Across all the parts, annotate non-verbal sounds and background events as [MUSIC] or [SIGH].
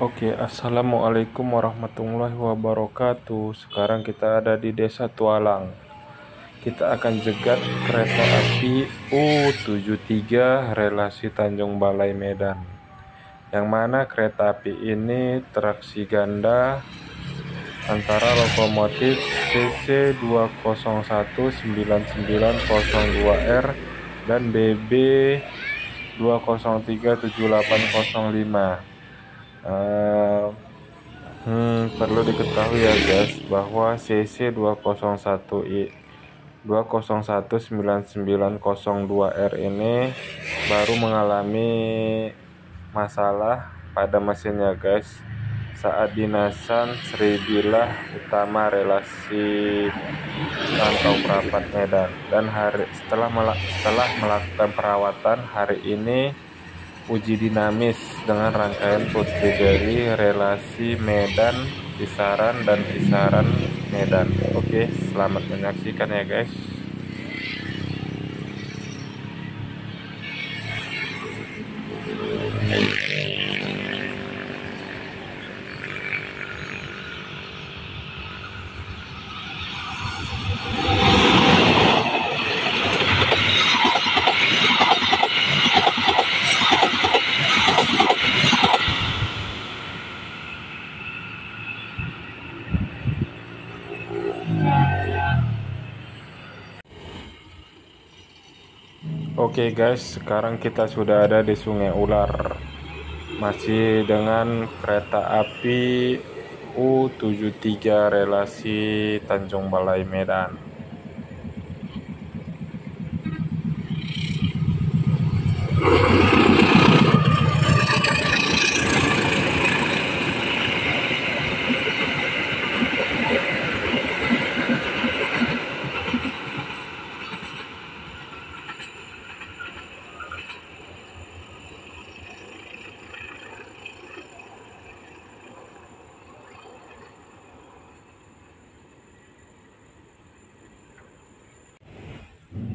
Oke, assalamualaikum warahmatullahi wabarakatuh. Sekarang kita ada di Desa Tualang. Kita akan jegat kereta api U73 relasi Tanjung Balai Medan. Yang mana kereta api ini traksi ganda antara lokomotif CC 2019902R dan BB 2037805 Uh, hmm, perlu diketahui ya guys bahwa CC 201 I 2019902R ini baru mengalami masalah pada mesinnya guys saat dinasan Seribilah utama relasi Rantau Perapat Medan dan hari setelah setelah melakukan perawatan hari ini uji dinamis dengan rangkaian putri dari relasi Medan, kisaran, dan kisaran Medan. Oke, selamat menyaksikan ya guys. Oke okay guys, sekarang kita sudah ada di Sungai Ular. Masih dengan kereta api U73 relasi Tanjung Balai Medan.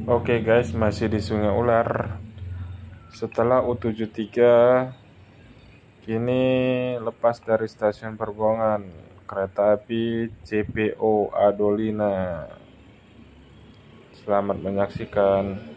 Oke okay guys, masih di Sungai Ular. Setelah U73 kini lepas dari stasiun Perbuangan kereta api CPO Adolina. Selamat menyaksikan.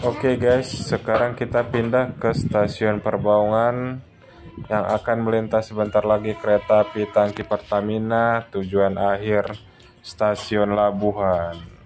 Oke okay guys, sekarang kita pindah ke stasiun Perbaungan yang akan melintas sebentar lagi kereta api tangki Pertamina tujuan akhir stasiun Labuhan.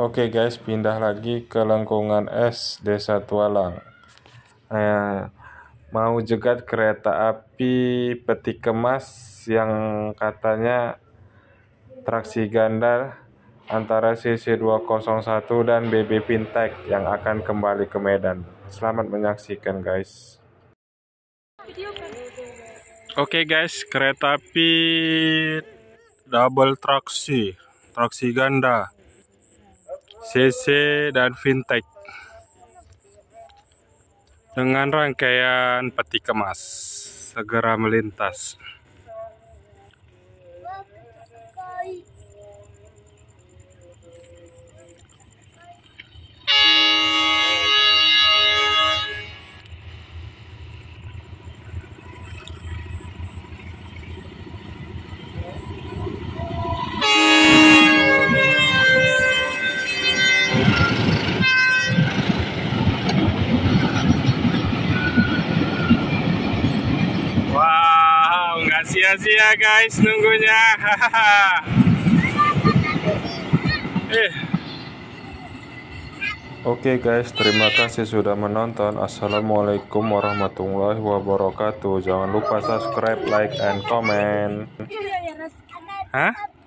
Oke guys, pindah lagi ke lengkungan es Desa Tualang. Eh, mau jegat kereta api peti kemas yang katanya traksi ganda antara CC 201 dan BB Pintek yang akan kembali ke Medan. Selamat menyaksikan guys. Oke guys, kereta api double traksi, traksi ganda, CC dan fintech dengan rangkaian peti kemas segera melintas. Sia-sia guys nunggunya. [LAUGHS] eh. Oke okay guys, terima kasih sudah menonton. Assalamualaikum warahmatullahi wabarakatuh. Jangan lupa subscribe, like, and comment. Hah?